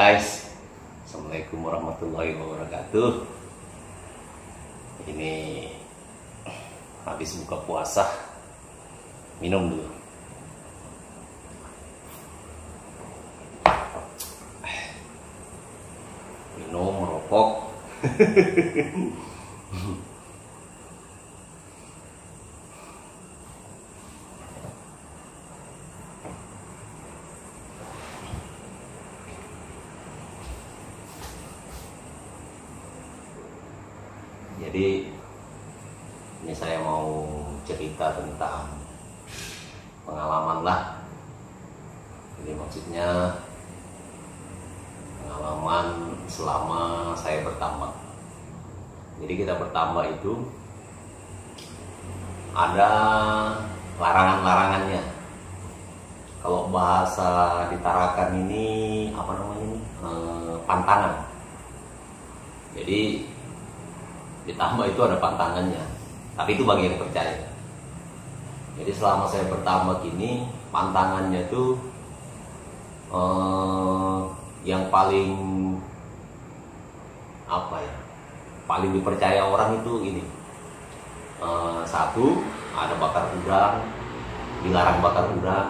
Guys, Assalamualaikum warahmatullahi wabarakatuh. Ini habis buka puasa, minum dulu. Minum, merokok. Jadi ini saya mau cerita tentang pengalaman lah. Jadi maksudnya pengalaman selama saya bertambah. Jadi kita bertambah itu ada larangan-larangannya. Kalau bahasa ditarakan ini apa namanya ini Eh, pantangan. Jadi ditambah itu ada pantangannya. Tapi itu bagi yang percaya. Jadi selama saya bertambah gini pantangannya itu eh, yang paling apa ya paling dipercaya orang itu ini. Eh, satu ada bakar udang dilarang bakar udang.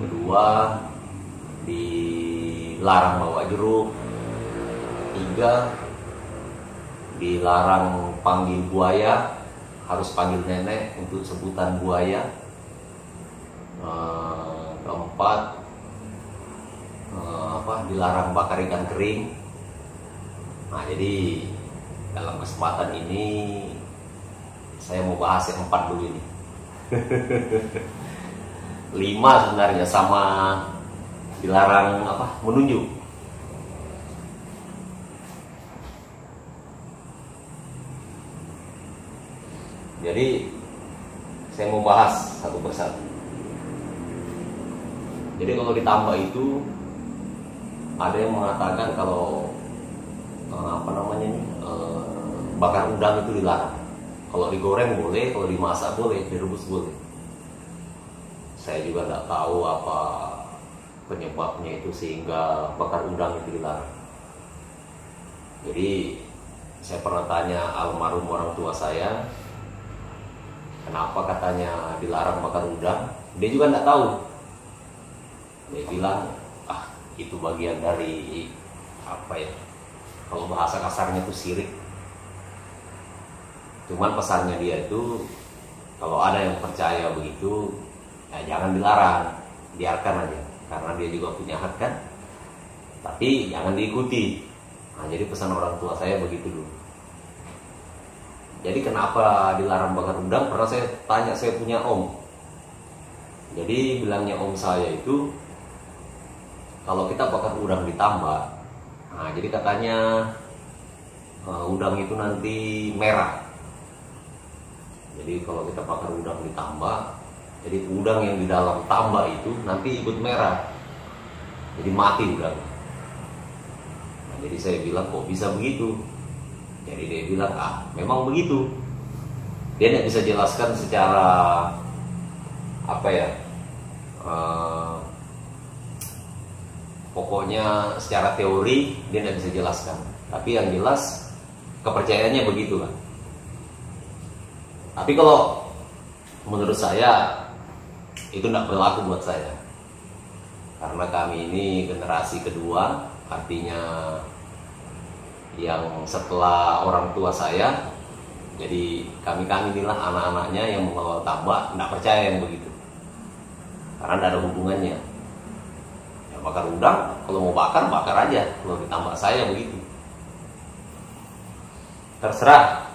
Kedua dilarang bawa jeruk. Tiga dilarang panggil buaya harus panggil nenek untuk sebutan buaya. Eh, keempat eh, apa dilarang bakar ikan kering. Nah jadi dalam kesempatan ini saya mau bahas yang empat dulu ini. Lima sebenarnya sama dilarang apa menunjuk Jadi saya mau bahas satu persatu. Jadi kalau ditambah itu ada yang mengatakan kalau eh, apa namanya ini eh, bakar udang itu dilarang. Kalau digoreng boleh, kalau dimasak boleh, direbus boleh. Saya juga tidak tahu apa penyebabnya itu sehingga bakar udang itu dilarang. Jadi saya pernah tanya almarhum orang tua saya kenapa katanya dilarang bakar udang? Dia juga nggak tahu. Dia bilang ah itu bagian dari apa ya kalau bahasa kasarnya itu sirik. Cuman pesannya dia itu kalau ada yang percaya begitu ya jangan dilarang biarkan aja. Karena dia juga punya hak kan? Tapi jangan diikuti. Nah, jadi pesan orang tua saya begitu dulu jadi kenapa dilarang bakar udang? Pernah saya tanya saya punya om. Jadi bilangnya om saya itu kalau kita bakar udang ditambah, nah jadi katanya uh, udang itu nanti merah. Jadi kalau kita bakar udang ditambah, jadi udang yang di dalam tambah itu nanti ikut merah. Jadi mati udang. Nah, jadi saya bilang kok bisa begitu? Jadi dia bilang, ah memang begitu. Dia tidak bisa jelaskan secara apa ya, eh, pokoknya secara teori dia tidak bisa jelaskan. Tapi yang jelas kepercayaannya begitulah. Tapi kalau menurut saya itu tidak berlaku buat saya, karena kami ini generasi kedua, artinya yang setelah orang tua saya jadi kami kami inilah anak-anaknya yang mengelola tambak. Tidak percaya yang begitu. Karena tidak ada hubungannya. Ya bakar udang kalau mau bakar bakar aja. Kalau ditambah saya begitu. Terserah.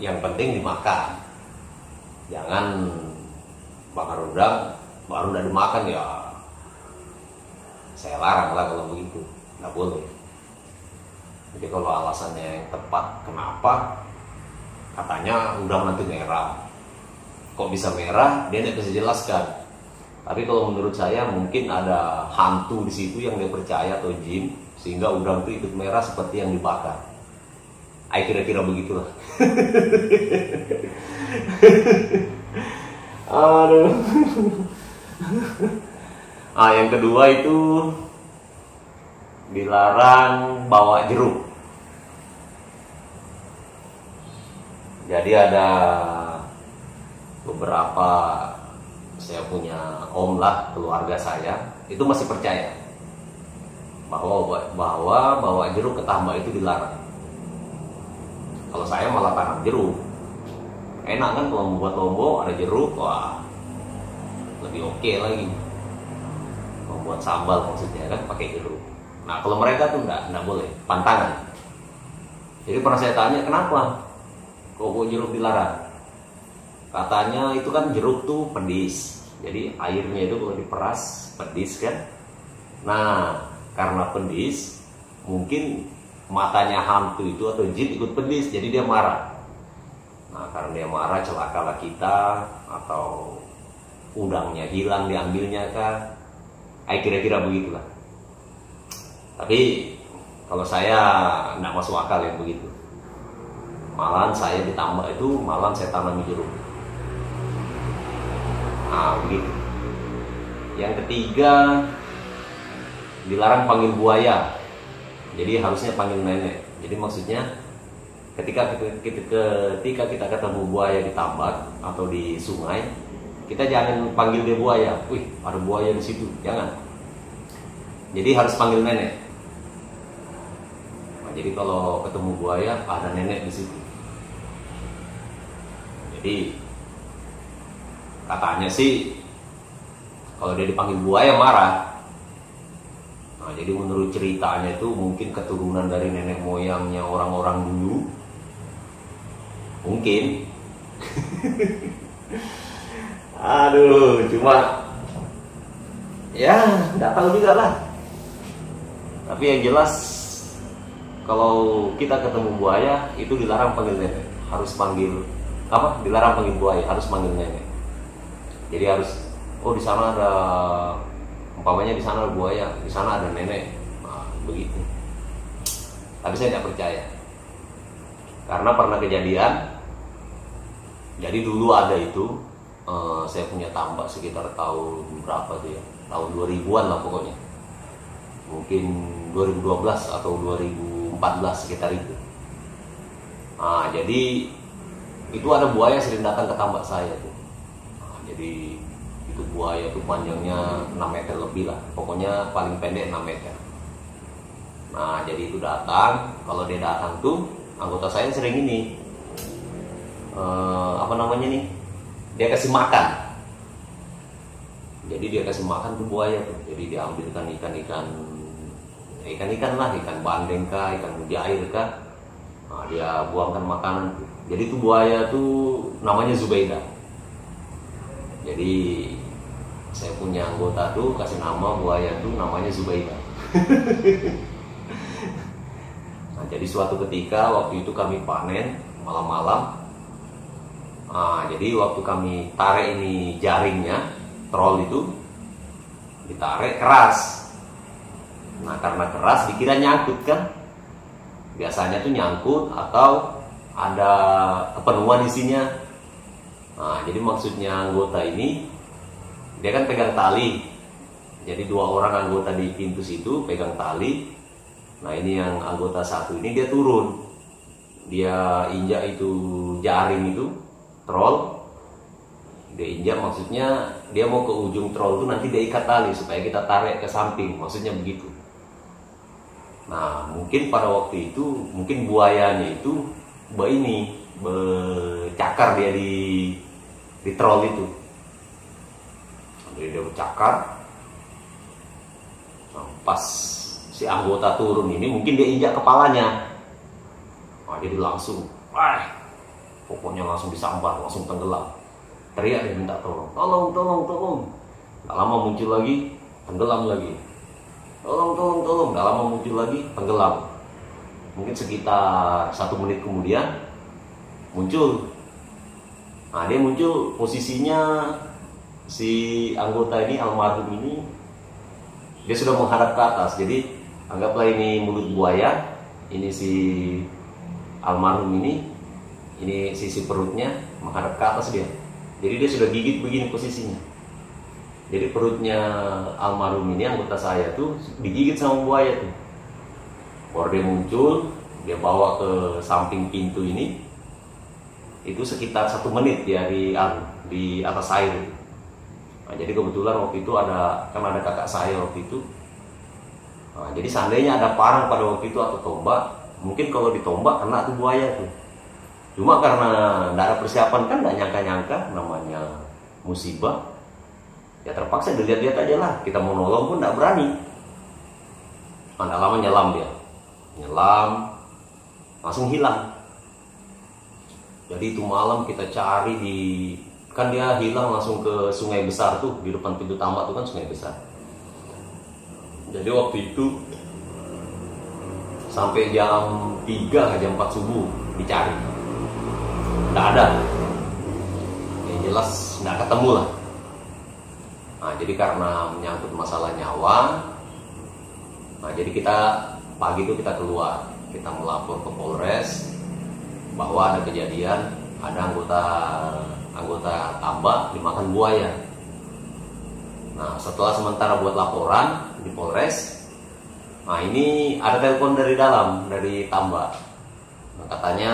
Yang penting dimakan. Jangan bakar udang baru udah dimakan ya. Saya larang lah kalau begitu. Nggak boleh jadi kalau alasannya yang tepat kenapa katanya udang nanti merah. Kok bisa merah? Dia tidak bisa jelaskan. Tapi kalau menurut saya mungkin ada hantu di situ yang dia percaya atau jin sehingga udang itu ikut merah seperti yang dibakar. Ay kira-kira begitulah. Aduh. ah yang kedua itu dilarang bawa jeruk. Jadi ada beberapa saya punya om lah keluarga saya itu masih percaya bahwa bahwa bawa jeruk ke tambak itu dilarang. Kalau saya malah tanam jeruk. Enak kan kalau membuat lombok ada jeruk wah lebih oke okay lagi. Membuat sambal maksudnya kan pakai jeruk nah kalau mereka tuh enggak enggak boleh. Pantangan. Jadi pernah saya tanya kenapa kok jeruk dilarang? Katanya itu kan jeruk tuh pedis. Jadi airnya itu kalau diperas pedis kan? Nah karena pedis mungkin matanya hantu itu atau jin ikut pedis jadi dia marah. Nah karena dia marah celakalah kita atau udangnya hilang diambilnya kan Ay, kira-kira begitulah tapi kalau saya tidak masuk akal yang begitu malahan saya ditambah itu malam saya tanam jeruk Nah, begitu. Yang ketiga, dilarang panggil buaya. Jadi harusnya panggil nenek. Jadi maksudnya ketika ketika, ketika kita ketemu buaya di tambak atau di sungai, kita jangan panggil dia buaya. Wih, ada buaya di situ. Jangan. Jadi harus panggil nenek. Jadi kalau ketemu buaya, ada nenek di situ. Jadi katanya sih kalau dia dipanggil buaya marah. Nah jadi menurut ceritanya itu mungkin keturunan dari nenek moyangnya orang-orang dulu. Mungkin. Aduh cuma ya nggak tahu juga lah. Tapi yang jelas kalau kita ketemu buaya itu dilarang panggil nenek. Harus panggil apa? Dilarang panggil buaya harus panggil nenek. Jadi harus oh di sana ada umpamanya di sana ada buaya di sana ada nenek. Nah, begitu. Tapi saya tidak percaya. Karena pernah kejadian jadi dulu ada itu uh, saya punya tambak sekitar tahun berapa tuh ya? Tahun 2000-an lah pokoknya. Mungkin 2012 atau 2014 sekitar itu. Nah jadi itu ada buaya sering datang ke tambak saya tuh. Jadi itu buaya itu panjangnya 6 meter lebih lah. Pokoknya paling pendek 6 meter. Nah jadi itu datang. Kalau dia datang tuh anggota saya sering ini uh, apa namanya nih dia kasih makan. Jadi dia kasih makan tuh buaya tuh. Jadi dia ambilkan ikan-ikan ikan-ikan lah ikan bandeng kah ikan mujair kah. Nah, dia buangkan makanan. Jadi tuh buaya tuh namanya Zubaidah jadi saya punya anggota tuh kasih nama buaya tuh namanya Zubaida. Nah, jadi suatu ketika waktu itu kami panen malam-malam. Nah, jadi waktu kami tarik ini jaringnya troll itu ditarik keras nah karena keras dikira nyangkut kan biasanya tuh nyangkut atau ada kepenuhan isinya Nah, jadi maksudnya anggota ini dia kan pegang tali. Jadi dua orang anggota di pintu situ pegang tali. Nah, ini yang anggota satu ini dia turun. Dia injak itu jaring itu troll. Dia injak maksudnya dia mau ke ujung troll itu nanti dia ikat tali supaya kita tarik ke samping. Maksudnya begitu. Nah, mungkin pada waktu itu mungkin buayanya itu ini bercakar dia di di troll itu. Jadi dia bercakar. Nah, pas si anggota turun ini mungkin dia injak kepalanya. Nah, jadi langsung wah pokoknya langsung disambar langsung tenggelam. Teriak dia minta tolong tolong tolong tolong. Tak lama muncul lagi tenggelam lagi tolong tolong tolong tak lama muncul lagi tenggelam mungkin sekitar satu menit kemudian muncul Nah dia muncul posisinya si anggota ini almarhum ini dia sudah menghadap ke atas. Jadi anggaplah ini mulut buaya, ini si almarhum ini, ini sisi perutnya menghadap ke atas dia. Jadi dia sudah gigit begini posisinya. Jadi perutnya almarhum ini anggota saya tuh digigit sama buaya tuh. Korde muncul, dia bawa ke samping pintu ini, itu sekitar satu menit ya di di atas air. Nah, jadi kebetulan waktu itu ada kan ada kakak saya waktu itu. Nah, jadi seandainya ada parang pada waktu itu atau tombak, mungkin kalau ditombak kena tuh buaya tuh. Cuma karena tidak ada persiapan kan tidak nyangka-nyangka namanya musibah, ya terpaksa dilihat-lihat aja lah. Kita mau nolong pun tidak berani. Anda lama nyelam dia, nyelam, langsung hilang. Jadi itu malam kita cari di kan dia hilang langsung ke sungai besar tuh di depan pintu tambak tuh kan sungai besar. Jadi waktu itu sampai jam 3 jam 4 subuh dicari. Tidak ada. Yang jelas nggak ketemu lah nah jadi karena menyangkut masalah nyawa nah jadi kita pagi itu kita keluar kita melapor ke Polres bahwa ada kejadian ada anggota anggota tambak dimakan buaya. Nah setelah sementara buat laporan di Polres, nah ini ada telepon dari dalam dari tambak. Nah, katanya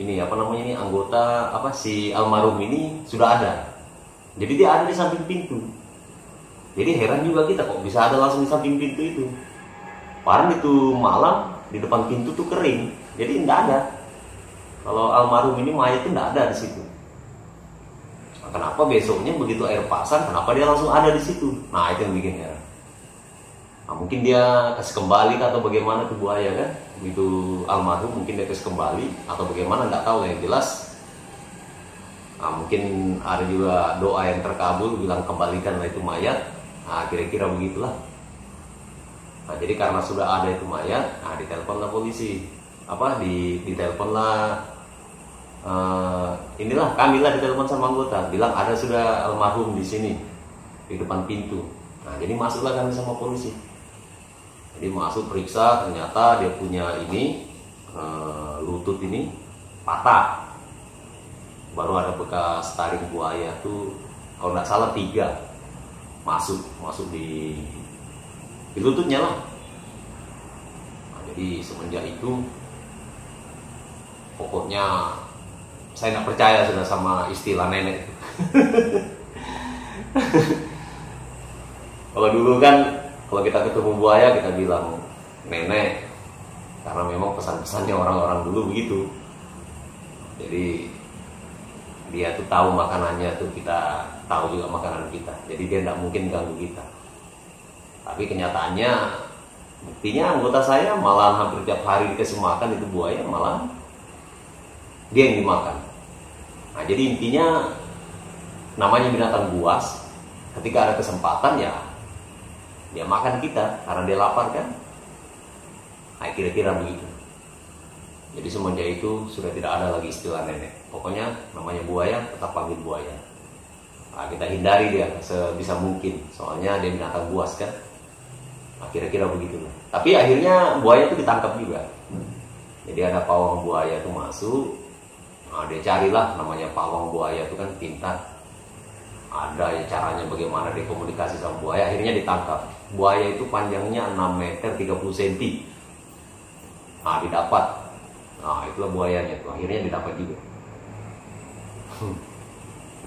ini apa namanya ini anggota apa si almarhum ini sudah ada. Jadi dia ada di samping pintu. Jadi heran juga kita kok bisa ada langsung di samping pintu itu. Padahal itu malam di depan pintu tuh kering. Jadi tidak ada. Kalau almarhum ini mayat itu tidak ada di situ. Nah, kenapa besoknya begitu air pasang kenapa dia langsung ada di situ? Nah itu yang bikin heran. Nah, mungkin dia kasih kembali atau bagaimana ke buaya kan? Begitu almarhum mungkin dia kasih kembali atau bagaimana tidak tahu. Yang jelas nah, mungkin ada juga doa yang terkabul bilang kembalikanlah itu mayat. Nah kira-kira begitulah. Nah jadi karena sudah ada itu mayat nah diteleponlah polisi. Apa di ditelepon lah uh, inilah kami lah ditelepon sama anggota. Bilang ada sudah almarhum di sini di depan pintu. Nah jadi masuklah kami sama polisi. Jadi masuk periksa ternyata dia punya ini uh, lutut ini patah baru ada bekas taring buaya tuh kalau nggak salah tiga masuk masuk di di lututnya lah. Nah, jadi semenjak itu pokoknya saya nggak percaya sudah sama istilah nenek kalau dulu kan kalau kita ketemu buaya kita bilang nenek karena memang pesan-pesannya orang-orang dulu begitu. Jadi dia tuh tahu makanannya tuh kita tahu juga makanan kita jadi dia tidak mungkin ganggu kita tapi kenyataannya buktinya anggota saya malah hampir tiap hari dikasih makan itu buaya malah dia yang dimakan. Nah, jadi intinya namanya binatang buas, ketika ada kesempatan ya dia makan kita karena dia lapar kan. Nah, kira-kira begitu. Jadi semenjak itu sudah tidak ada lagi istilah nenek. Pokoknya namanya buaya tetap panggil buaya. Nah, kita hindari dia sebisa mungkin, soalnya dia binatang buas kan. Nah, kira-kira begitu. Tapi akhirnya buaya itu ditangkap juga. Jadi ada pawang buaya itu masuk, Nah, dia carilah namanya pawang buaya itu kan pintar. Ada ya caranya bagaimana dia komunikasi sama buaya, akhirnya ditangkap. Buaya itu panjangnya 6 meter 30 cm. Nah, didapat. Nah, itulah buayanya itu. Akhirnya didapat juga.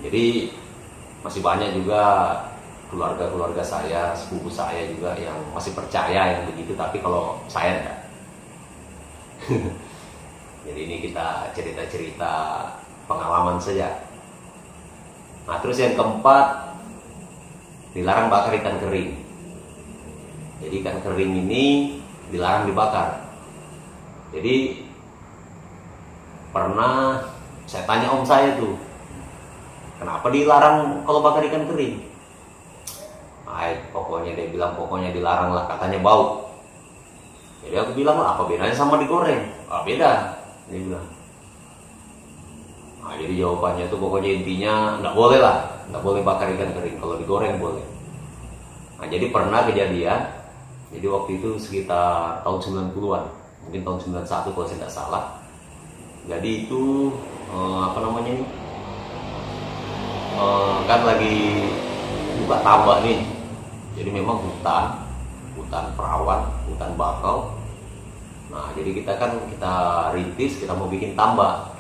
Jadi masih banyak juga keluarga-keluarga saya, sepupu saya juga yang masih percaya yang begitu, tapi kalau saya enggak. Jadi ini kita cerita-cerita pengalaman saja. Nah terus yang keempat dilarang bakar ikan kering. Jadi ikan kering ini dilarang dibakar. Jadi pernah saya tanya om saya tuh, kenapa dilarang kalau bakar ikan kering? Ay, pokoknya dia bilang pokoknya dilarang lah katanya bau. Jadi aku bilang lah apa bedanya sama digoreng? Ah beda dia bilang nah jadi jawabannya itu pokoknya intinya nggak boleh lah nggak boleh bakar ikan kering kalau digoreng boleh nah jadi pernah kejadian jadi waktu itu sekitar tahun 90-an mungkin tahun 91 kalau saya tidak salah jadi itu eh, apa namanya ini eh, kan lagi buka tambak nih jadi memang hutan hutan perawan hutan bakau Nah, jadi kita kan kita rintis, kita mau bikin tambak.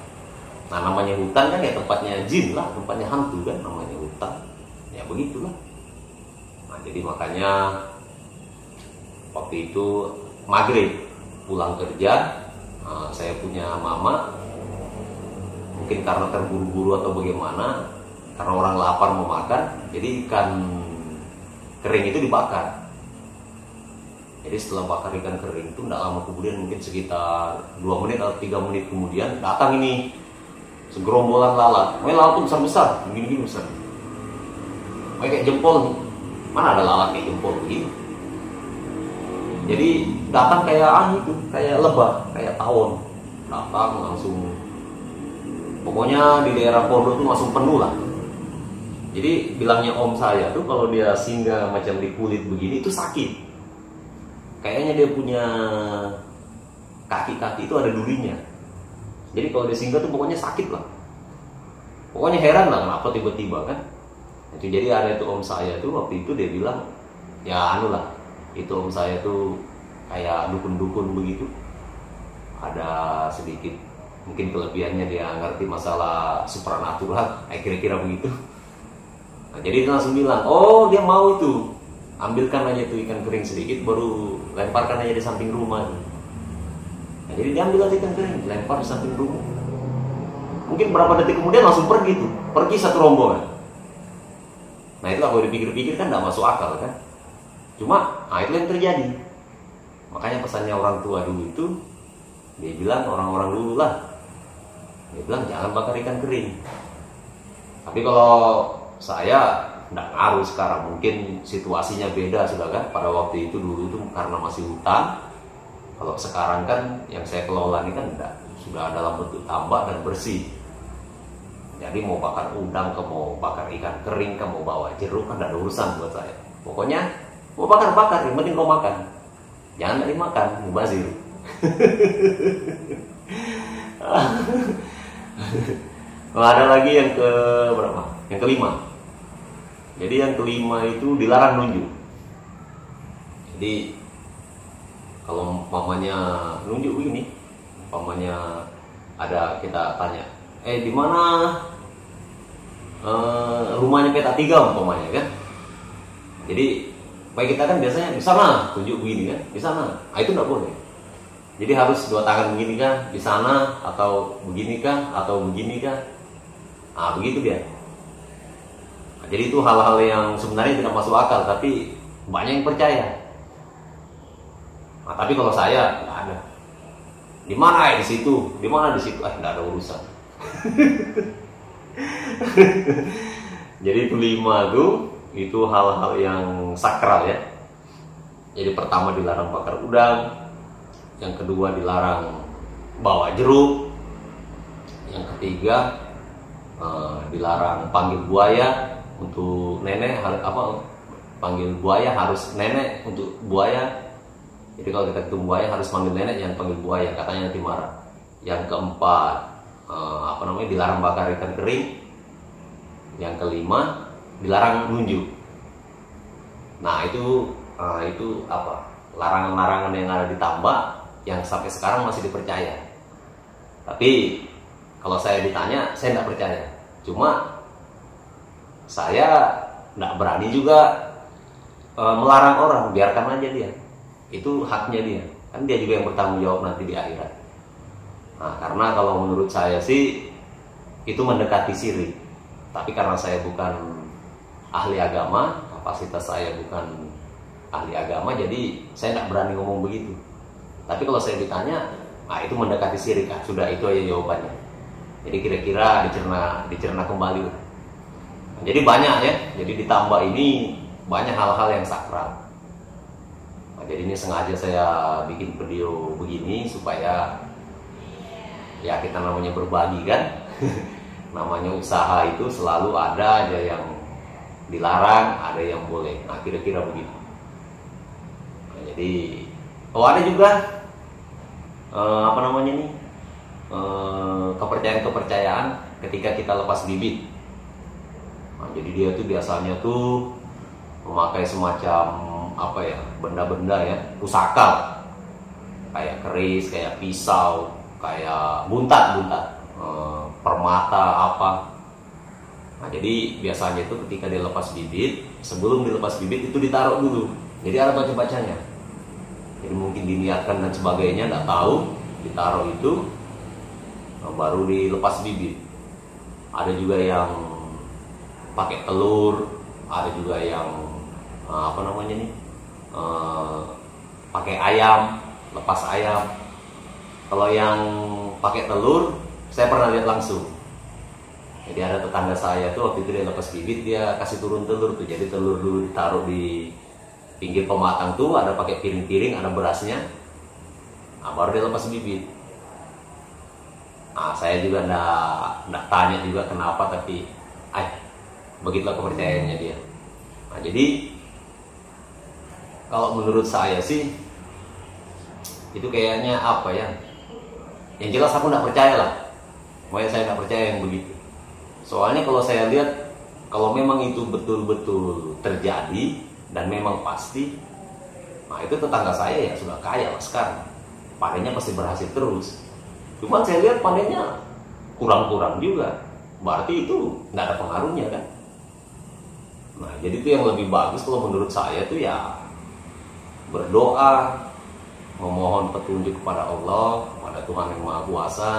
Nah, namanya hutan kan ya tempatnya jin lah, tempatnya hantu kan namanya hutan. Ya begitulah. Nah, jadi makanya waktu itu maghrib pulang kerja, nah, saya punya mama, mungkin karena terburu-buru atau bagaimana, karena orang lapar mau makan, jadi ikan kering itu dibakar jadi setelah bakar ikan kering itu tidak lama kemudian mungkin sekitar dua menit atau tiga menit kemudian datang ini segerombolan lalat. Main lalat tuh besar besar. Main kayak jempol, mana ada lalat kayak jempol begini. Jadi datang kayak ah itu, kayak lebah, kayak tawon. Datang langsung, pokoknya di daerah Pondok tuh langsung penuh lah. Jadi bilangnya om saya tuh kalau dia singgah macam di kulit begini itu sakit. Kayaknya dia punya kaki-kaki itu ada durinya jadi kalau dia singgah tuh pokoknya sakit lah. Pokoknya heran lah kenapa tiba-tiba kan? Itu jadi ada itu om saya tuh waktu itu dia bilang ya anu lah itu om saya tuh kayak dukun-dukun begitu. Ada sedikit mungkin kelebihannya dia ngerti masalah supranatural kayak kira-kira begitu. Nah, jadi langsung bilang oh dia mau itu. Ambilkan aja itu ikan kering sedikit baru lemparkan aja di samping rumah nah, jadi diambil aja ikan kering lempar di samping rumah. Mungkin berapa detik kemudian langsung pergi tuh pergi satu rombongan. Nah itu kalau dipikir-pikir kan tidak masuk akal kan. Cuma nah itu yang terjadi. Makanya pesannya orang tua dulu itu dia bilang orang-orang dulu lah dia bilang jangan bakar ikan kering. Tapi kalau saya tidak ngaruh sekarang mungkin situasinya beda sudah kan? Pada waktu itu dulu itu karena masih hutan. Kalau sekarang kan yang saya kelola ini kan tidak sudah dalam bentuk tambak dan bersih. Jadi mau bakar udang ke mau bakar ikan kering ke mau bawa jeruk kan ada urusan buat saya. Pokoknya mau bakar bakar yang penting kau makan. Jangan dari makan mubazir nah, ada lagi yang ke berapa yang kelima jadi yang kelima itu dilarang nunjuk. Jadi kalau mamanya nunjuk begini, mamanya ada kita tanya, eh di mana uh, rumahnya peta tiga umpamanya kan? Jadi baik kita kan biasanya di sana tunjuk begini kan, di sana. Nah, itu nggak boleh. Jadi harus dua tangan begini kan, di sana atau begini kan, atau begini kan. Ah begitu dia. Jadi itu hal-hal yang sebenarnya tidak masuk akal, tapi banyak yang percaya. Nah, tapi kalau saya nggak ada. Di mana ya di situ? Di mana di situ? Ah, nggak ada urusan. Jadi itu lima tuh itu hal-hal yang sakral ya. Jadi pertama dilarang bakar udang, yang kedua dilarang bawa jeruk, yang ketiga eh, dilarang panggil buaya, untuk nenek apa panggil buaya harus nenek untuk buaya. Jadi kalau kita ketemu buaya harus panggil nenek yang panggil buaya. Katanya nanti marah. Yang keempat eh, apa namanya dilarang bakar ikan kering. Yang kelima dilarang nunjuk. Nah itu eh, itu apa? Larangan-larangan yang ada di tambak yang sampai sekarang masih dipercaya. Tapi kalau saya ditanya saya tidak percaya. Cuma saya tidak berani juga e, melarang orang. Biarkan aja dia. Itu haknya dia. Kan dia juga yang bertanggung jawab nanti di akhirat. Nah karena kalau menurut saya sih itu mendekati siri tapi karena saya bukan ahli agama kapasitas saya bukan ahli agama jadi saya tidak berani ngomong begitu tapi kalau saya ditanya nah itu mendekati siri kan sudah itu aja jawabannya jadi kira-kira dicerna dicerna kembali jadi banyak ya, jadi ditambah ini banyak hal-hal yang sakral. Nah, jadi ini sengaja saya bikin video begini supaya ya kita namanya berbagi kan. namanya usaha itu selalu ada aja yang dilarang, ada yang boleh. Nah kira-kira begitu. Nah, jadi oh ada juga. Eh, apa namanya nih eh, kepercayaan-kepercayaan ketika kita lepas bibit. Nah, jadi dia tuh biasanya tuh memakai semacam apa ya benda-benda ya pusaka. kayak keris kayak pisau kayak buntat buntat eh, permata apa. Nah jadi biasanya itu ketika dilepas bibit sebelum dilepas bibit itu ditaruh dulu. Jadi ada baca bacanya jadi mungkin diniatkan dan sebagainya nggak tahu. Ditaruh itu nah, baru dilepas bibit. Ada juga yang pakai telur ada juga yang uh, apa namanya nih uh, pakai ayam lepas ayam. Kalau yang pakai telur saya pernah lihat langsung. Jadi ada tetangga saya tuh waktu itu dia lepas bibit dia kasih turun telur tuh. Jadi telur dulu ditaruh di pinggir pematang tuh ada pakai piring-piring ada berasnya. Nah, baru dia lepas bibit. Nah saya juga ndak tanya juga kenapa tapi ay begitulah kepercayaannya dia. Nah jadi kalau menurut saya sih itu kayaknya apa ya? Yang jelas aku nggak percaya lah Pokoknya saya nggak percaya yang begitu. Soalnya kalau saya lihat kalau memang itu betul-betul terjadi dan memang pasti nah itu tetangga saya ya sudah kaya lah sekarang. Panennya pasti berhasil terus. Cuman saya lihat panennya kurang-kurang juga. Berarti itu nggak ada pengaruhnya kan? Nah jadi itu yang lebih bagus kalau menurut saya tuh ya berdoa memohon petunjuk kepada Allah, kepada Tuhan yang Maha Kuasa,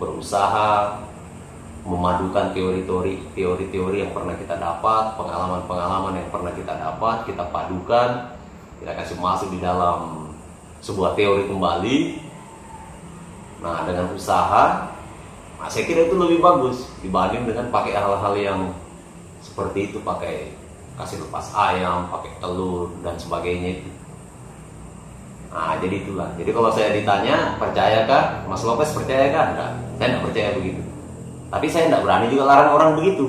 berusaha memadukan teori-teori teori-teori yang pernah kita dapat, pengalaman-pengalaman yang pernah kita dapat, kita padukan, kita kasih masuk di dalam sebuah teori kembali. Nah, dengan usaha, nah saya kira itu lebih bagus dibanding dengan pakai hal-hal yang seperti itu, pakai kasih lepas ayam, pakai telur dan sebagainya itu. Nah, jadi itulah. Jadi kalau saya ditanya, percayakah Mas Lopez percayakah? Enggak. Saya enggak percaya begitu. Tapi saya enggak berani juga larang orang begitu.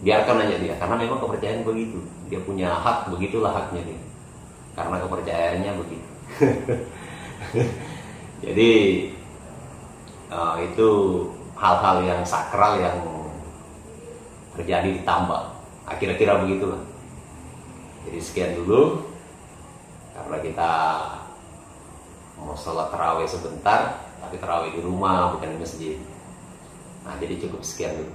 Biarkan aja dia, karena memang kepercayaan begitu. Dia punya hak, begitulah haknya dia. Karena kepercayaannya begitu. jadi uh, itu hal-hal yang sakral yang terjadi di tambak. Kira-kira begitulah. Jadi sekian dulu karena kita mau sholat terawih sebentar tapi terawih di rumah bukan di masjid nah jadi cukup sekian dulu.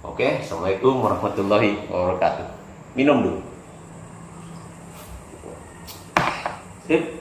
Oke assalamualaikum warahmatullahi wabarakatuh. Minum dulu. Sip